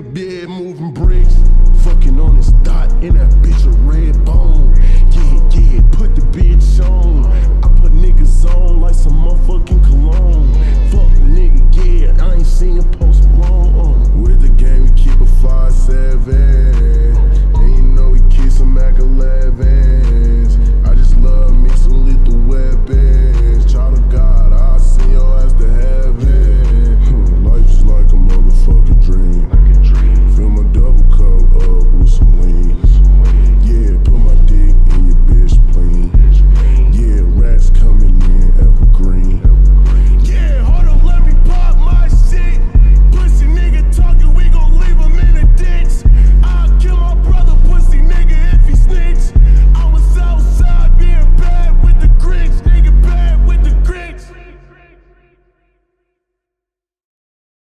бей.